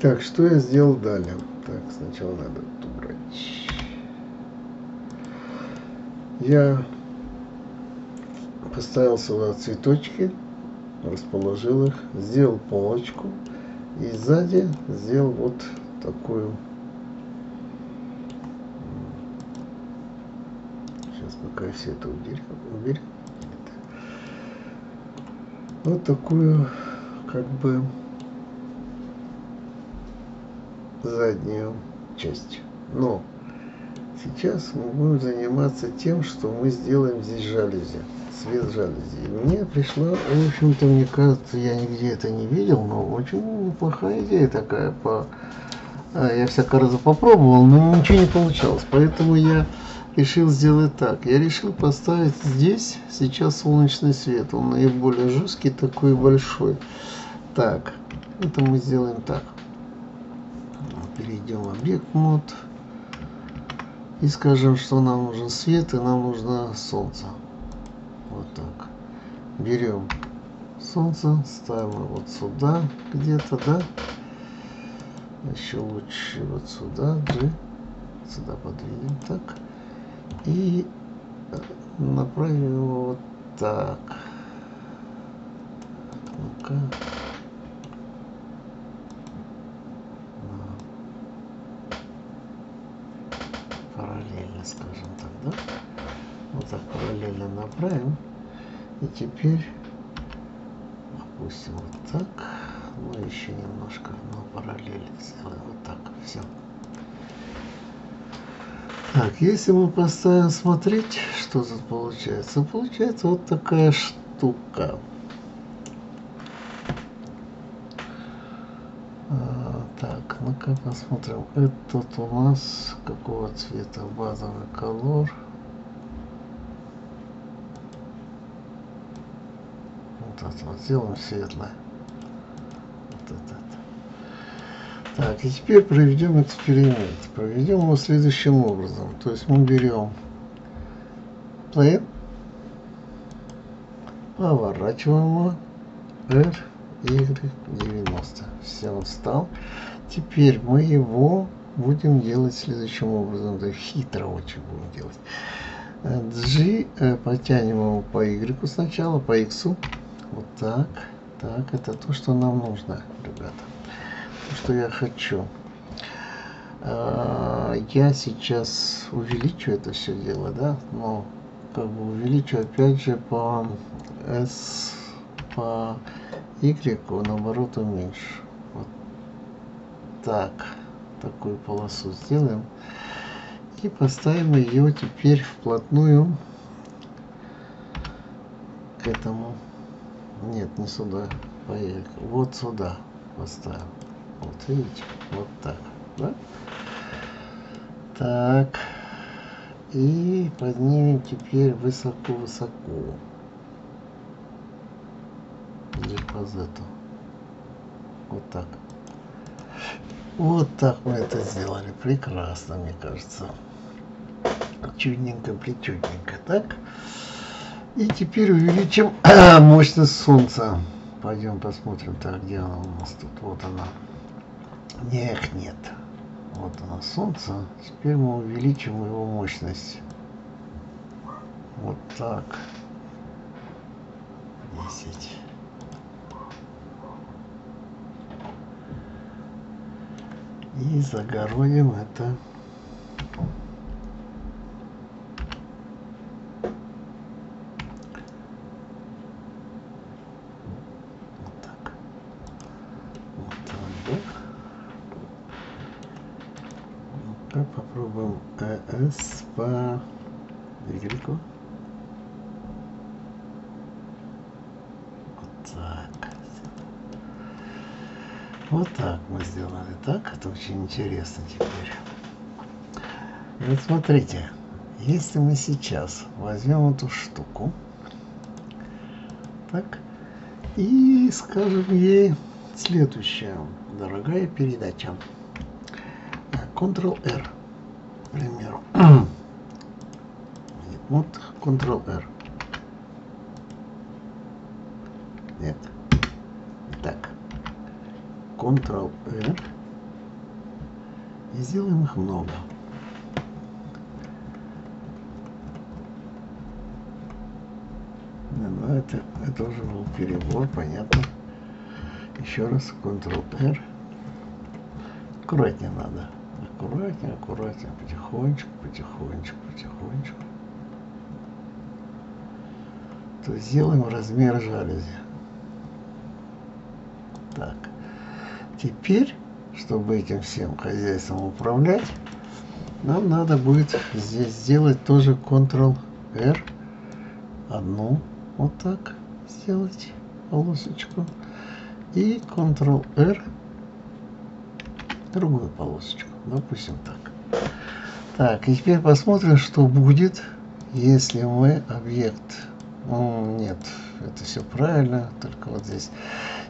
Так, что я сделал далее? Так, сначала надо убрать. Я поставил сюда цветочки, расположил их, сделал полочку и сзади сделал вот такую сейчас пока все это уберем, уберем вот такую как бы заднюю часть но сейчас мы будем заниматься тем что мы сделаем здесь жалюзи свет жалюзи. Мне пришла, в общем-то, мне кажется, я нигде это не видел, но очень неплохая идея такая. По... А, я всяко раза попробовал, но ничего не получалось. Поэтому я решил сделать так. Я решил поставить здесь сейчас солнечный свет. Он наиболее жесткий, такой большой. Так, это мы сделаем так. Перейдем в объект мод. И скажем, что нам нужен свет и нам нужно солнце. Вот так. Берем солнце ставим вот сюда где-то да? Еще лучше вот сюда G сюда подвинем так. И направим его вот так ну-ка параллельно скажем так да вот так направим и теперь опустим вот так. Ну еще немножко но параллель сделаем. Вот так все так если мы поставим смотреть что тут получается? Получается вот такая штука. А, так ну-ка посмотрим. Этот у нас какого цвета? Базовый колор вот вот сделаем светлое. Вот это. Так, и теперь проведем эксперимент. Проведем его следующим образом. То есть мы берем plane, поворачиваем его, R, Y, 90. Все, он встал. Теперь мы его будем делать следующим образом. Да хитро очень будем делать. G э, потянем его по Y сначала, по X. Вот так. Так, это то, что нам нужно, ребята. То, что я хочу. А, я сейчас увеличу это все дело, да, но как бы увеличу опять же по S, по Y, наоборот уменьшу. Вот так. Такую полосу сделаем. И поставим ее теперь вплотную к этому нет, не сюда. Поехали. Вот сюда поставим. Вот видите? Вот так. Да? Так. И поднимем теперь высоко-высоко. Депозиту. Вот так. Вот так мы это сделали. Прекрасно, мне кажется. Чудненько, причудненько. Так. И теперь увеличим мощность Солнца. Пойдем посмотрим, так, где она у нас тут? Вот она. Нет, нет. Вот она, Солнце. Теперь мы увеличим его мощность. Вот так. 10. И загородим это S по Y. Вот так. Вот так мы сделали. Так, это очень интересно теперь. Вот смотрите, если мы сейчас возьмем эту штуку, так, и скажем ей следующее, дорогая передача, Ctrl-R к примеру. вот Ctrl-R. Нет. Так. Ctrl-R. И сделаем их много. Ну, это, это уже был перебор, понятно. Еще раз Ctrl-R. Аккуратнее надо. Аккуратнее, аккуратнее, потихонечку, потихонечку, потихонечку. То сделаем размер жалюзи. Так. Теперь, чтобы этим всем хозяйством управлять, нам надо будет здесь сделать тоже Ctrl-R. Одну вот так сделать полосочку. И Ctrl-R другую полосочку. Допустим так. Так, и теперь посмотрим, что будет, если мы объект... Ну, нет, это все правильно, только вот здесь.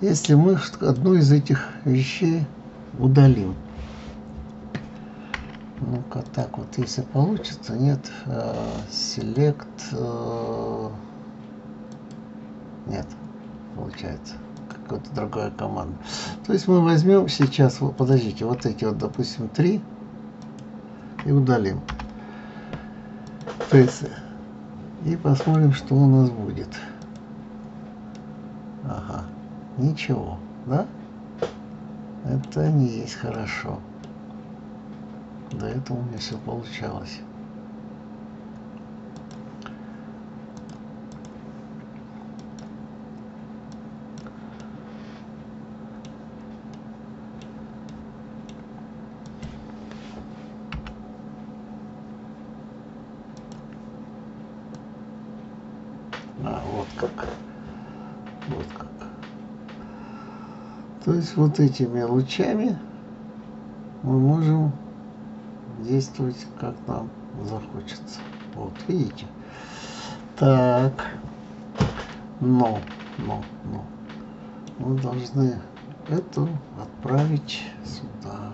Если мы одну из этих вещей удалим. Ну-ка, так вот, если получится, нет, uh, select, uh, нет, получается какая-то другая команда. То есть мы возьмем сейчас, вот, подождите, вот эти вот, допустим, три и удалим. Фейсы. И посмотрим, что у нас будет. Ага, ничего, да? Это не есть хорошо. До этого у меня все получалось. есть вот этими лучами мы можем действовать как нам захочется. Вот, видите? Так. Но, но, но. Мы должны эту отправить сюда.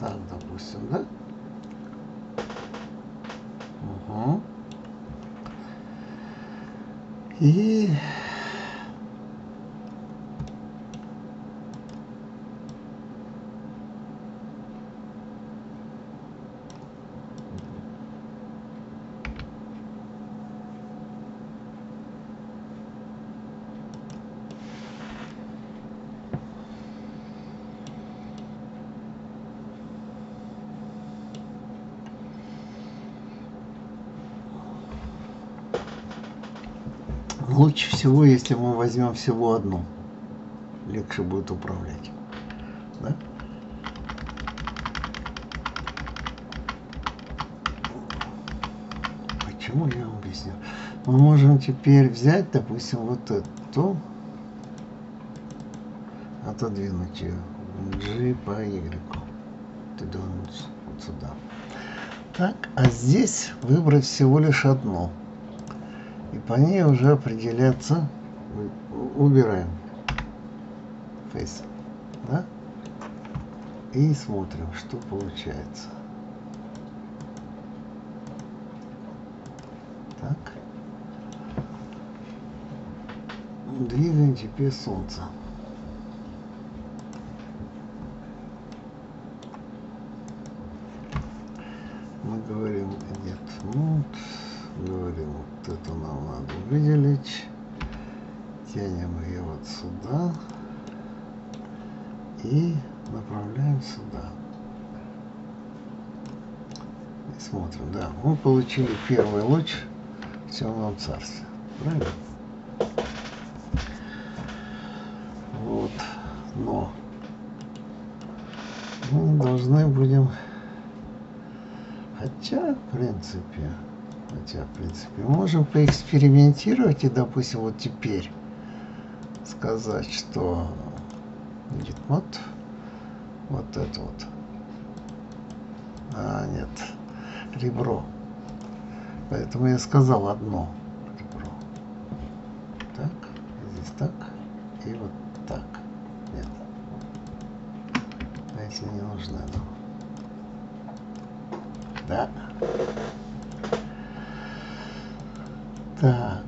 Так, допустим, да? Угу. И лучше всего, если мы возьмем всего одну. Легче будет управлять. Да? Почему я вам объясню? Мы можем теперь взять, допустим, вот эту, отодвинуть ее, G по Y, отодвинуть вот сюда. Так, а здесь выбрать всего лишь одну и по ней уже определяться убираем face да? и смотрим что получается. Так. Двигаем теперь солнце мы говорим нет ну говорим, вот это нам надо выделить. Тянем ее вот сюда. И направляем сюда. И смотрим, да, мы получили первый луч в темном царстве. Правильно? Вот. Но мы должны будем Хотя, в принципе, Хотя, в принципе, можем поэкспериментировать и, допустим, вот теперь сказать, что гитмод вот это вот. А, нет, ребро. Поэтому я сказал одно ребро. Так, здесь так и вот так. Нет. Эти не нужны нам. Да. Так.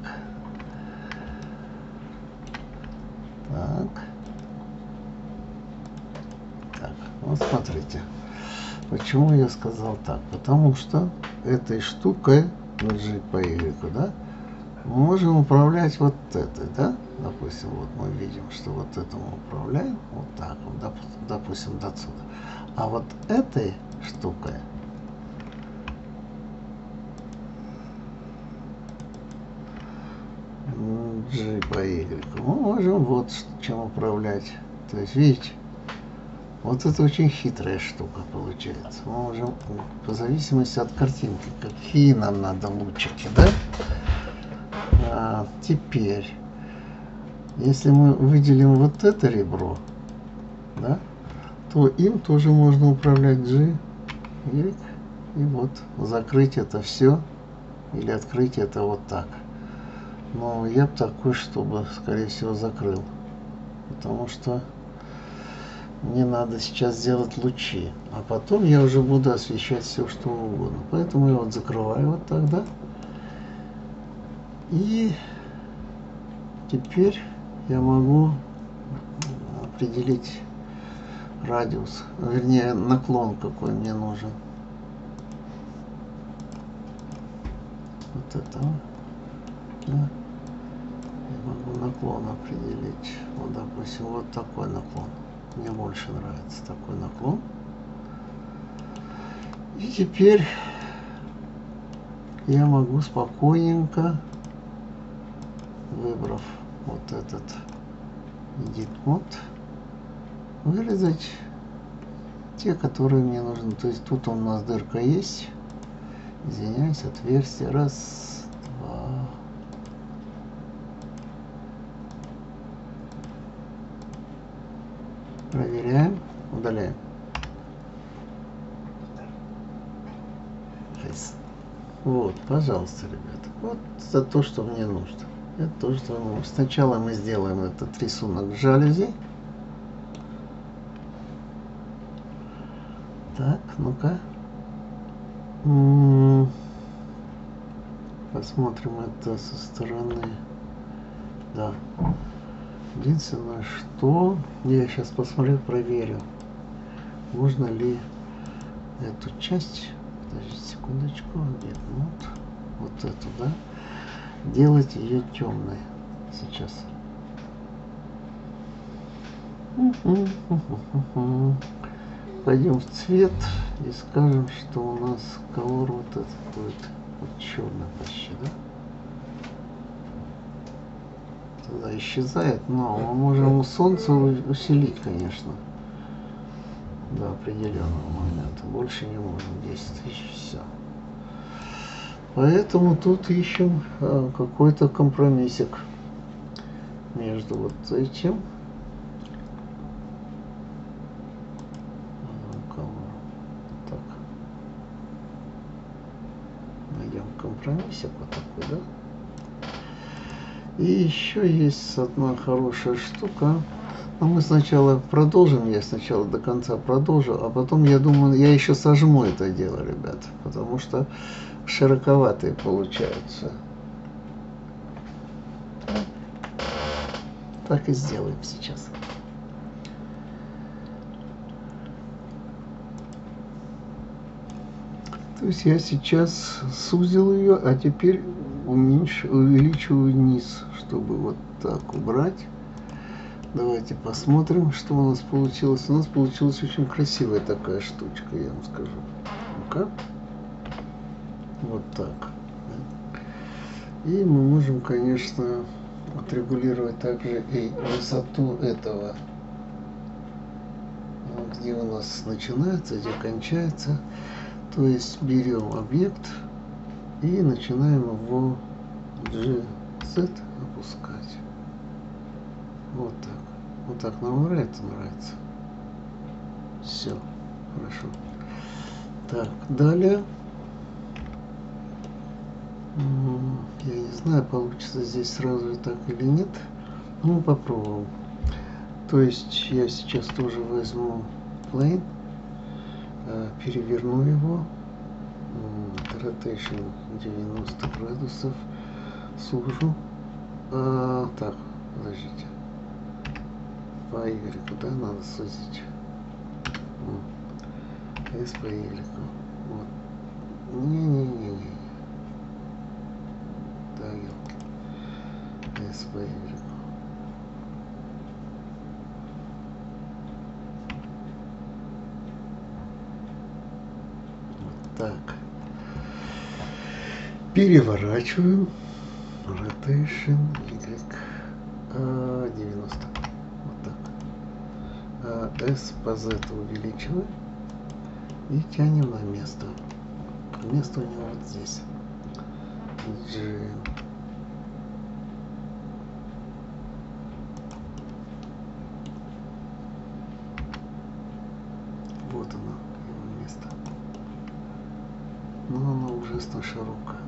Так. Вот смотрите. Почему я сказал так? Потому что этой штукой, G по Y, да, можем управлять вот этой, да? Допустим, вот мы видим, что вот это мы управляем вот так вот, допустим, до отсюда. А вот этой штукой G по Y мы можем вот чем управлять. То есть, видите, вот это очень хитрая штука получается. Мы можем, по зависимости от картинки, какие нам надо лучики, да? А, теперь, если мы выделим вот это ребро, да, то им тоже можно управлять G, Y, и вот закрыть это все, или открыть это вот так. Но я бы такой, чтобы, скорее всего, закрыл. Потому что мне надо сейчас сделать лучи. А потом я уже буду освещать все, что угодно. Поэтому я вот закрываю вот тогда. И теперь я могу определить радиус, вернее наклон какой мне нужен. Вот это. Да. Я могу наклон определить. Вот, допустим, вот такой наклон. Мне больше нравится такой наклон. И теперь я могу спокойненько выбрав вот этот edit мод, вырезать те, которые мне нужны. То есть тут у нас дырка есть. Извиняюсь, отверстие. Раз, два. Проверяем, удаляем. Вот, пожалуйста, ребята. Вот это то, что мне нужно. Это то, что сначала мы сделаем этот рисунок жалюзи. Так, ну-ка. Посмотрим это со стороны. Да. Единственное, что я сейчас посмотрю, проверю, можно ли эту часть, подождите секундочку, где вот, вот эту, да, делать ее темной сейчас. Пойдем в цвет и скажем, что у нас колор вот этот будет вот черный почти, да? Тогда исчезает, но мы можем у солнца усилить, конечно, до определенного момента. Больше не можем, 10 тысяч, все. Поэтому тут ищем а, какой-то компромиссик между вот этим. Так. Найдем компромиссик вот такой, да? И еще есть одна хорошая штука. Но мы сначала продолжим, я сначала до конца продолжу, а потом, я думаю, я еще сожму это дело, ребят. Потому что широковатые получаются. Так и сделаем сейчас. То есть я сейчас сузил ее, а теперь уменьш... увеличиваю низ, чтобы вот так убрать. Давайте посмотрим, что у нас получилось. У нас получилась очень красивая такая штучка, я вам скажу. Ну-ка. Вот так. И мы можем, конечно, отрегулировать также и высоту этого, где у нас начинается, где кончается. То есть берем объект и начинаем его GZ опускать. Вот так. Вот так нам нравится, нравится. Все, хорошо. Так, далее я не знаю, получится здесь сразу так или нет. Ну, попробуем. То есть я сейчас тоже возьму plane, э, переверну его, rotation 90 градусов, сужу. А, так, подождите по y. да, надо судить. S по y. Вот. Не-не-не-не. Да, елки. S по y. Вот так. Переворачиваем. Rotation Y90. А, S по Z увеличиваем. И тянем на место. Место у него вот здесь. G. Вот оно, его место. Но оно ужасно широкое.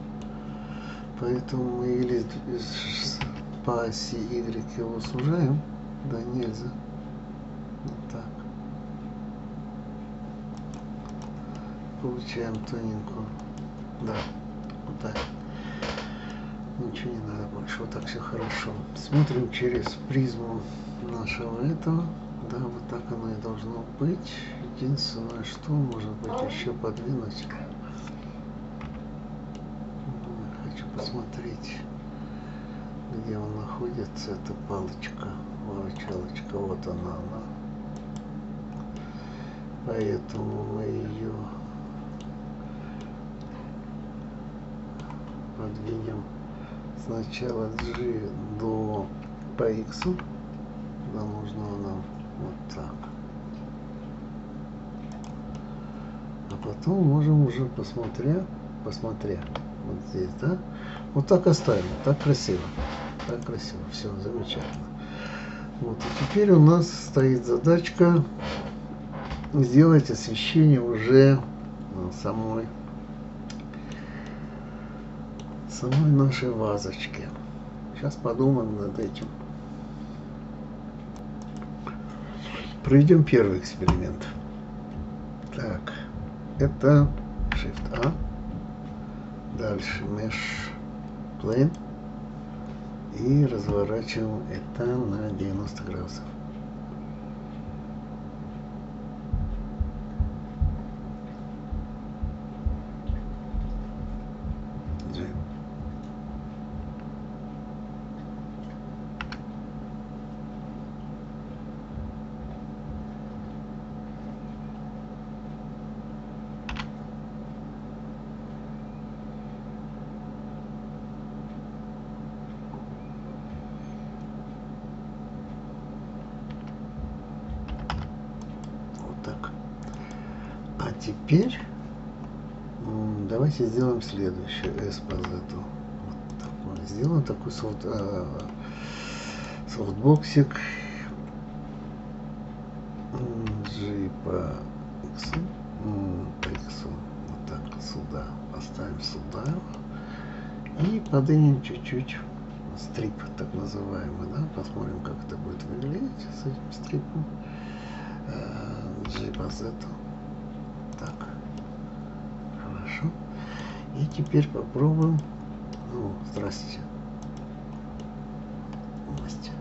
Поэтому мы или по оси Y его сужаем, да нельзя. Вот так. Получаем тоненькую. Да, вот так. Ничего не надо больше, вот так все хорошо. Смотрим через призму нашего этого. Да, вот так оно и должно быть. Единственное, что может быть еще подвинуть. Хочу посмотреть, где он находится. Это палочка, выручалочка. Вот она, она. Поэтому мы ее подвинем сначала G до по X. Да, нужно нам вот так. А потом можем уже посмотря, посмотря, вот здесь, да, вот так оставим, так красиво, так красиво, все, замечательно. Вот, и теперь у нас стоит задачка сделать освещение уже ну, самой самой нашей вазочки. Сейчас подумаем над этим. Пройдем первый эксперимент. Так, это Shift A. Дальше Mesh Plane. И разворачиваем это на 90 градусов. Теперь давайте сделаем следующее. S по Z. Вот такой. Сделаем такой софт, э, софтбоксик. G по X, по X, вот так сюда, поставим сюда. И поднимем чуть-чуть strip, так называемый, да, посмотрим, как это будет выглядеть с этим strip ом. G по Z так. Хорошо. И теперь попробуем. Ну, здрасте. Здрасте.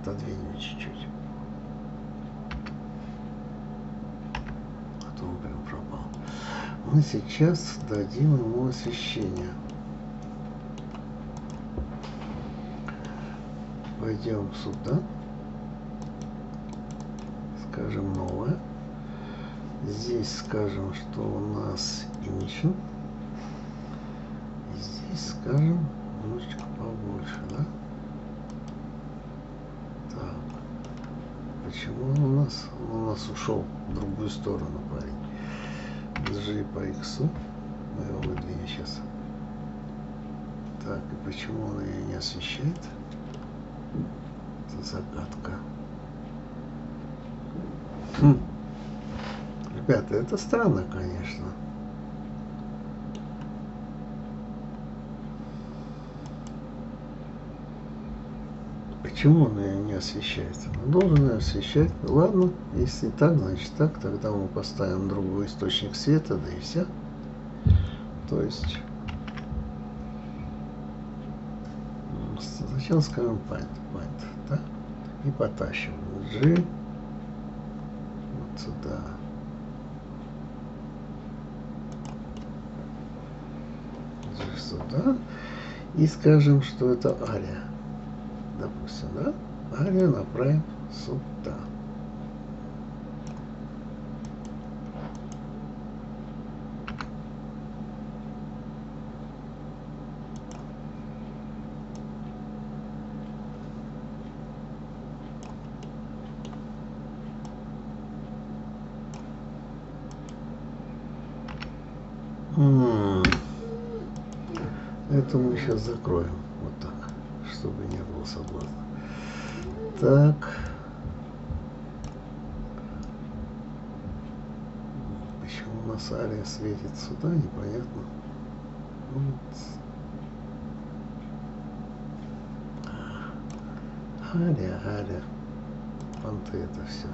Отодвинем чуть-чуть. А то он прям пропал. Мы сейчас дадим ему освещение. Пойдем сюда. Скажем новое. Здесь скажем, что у нас initial. Скажем немножечко побольше, да? Так. Почему он у нас? Он у нас ушел в другую сторону, парень. G по X. Мы его выдвинем сейчас. Так, и почему он ее не освещает? Это загадка. Хм. Ребята, это странно, конечно. почему он ее не освещает? Он должен ее освещать. Ладно, если так, значит так. Тогда мы поставим другой источник света, да и все. То есть... Сначала скажем point, point, да? И потащим G вот сюда. G сюда. И скажем, что это ария. Допустим, да? Арию направим сюда. Это мы сейчас закроем. Было соблазна. Так. Почему у светит сюда, непонятно. Вот. Ария, ария. Понты это все.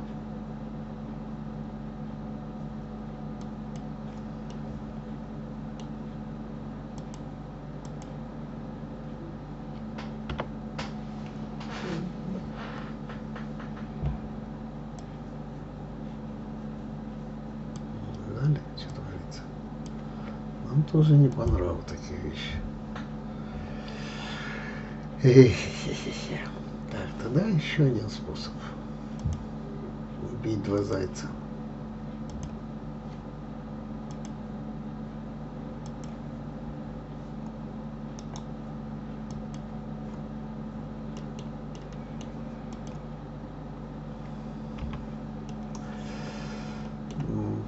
Далее, что творится. Нам тоже не по такие вещи. Эх, так, тогда еще один способ. Убить два зайца.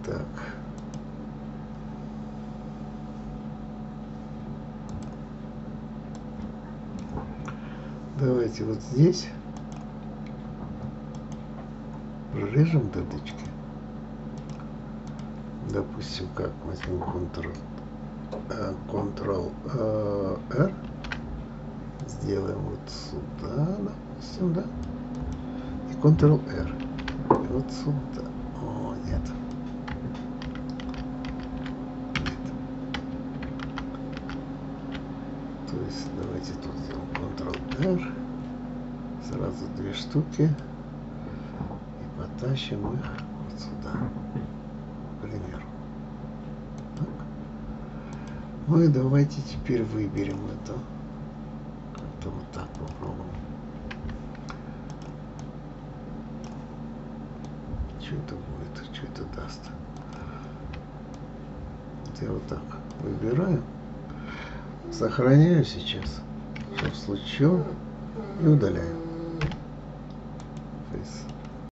Так. Давайте вот здесь прорежем дырочки. Допустим, как возьмем Ctrl, э, Ctrl э, R. Сделаем вот сюда, допустим, да? И Ctrl R. И вот сюда. О, нет. То есть давайте тут сделаем Ctrl-R. Сразу две штуки. И потащим их вот сюда. К примеру. Так. Ну и давайте теперь выберем это. Как-то вот так попробуем. Что это будет? Что это даст? Вот я вот так выбираю. Сохраняю сейчас, чтобы случилось, и удаляю.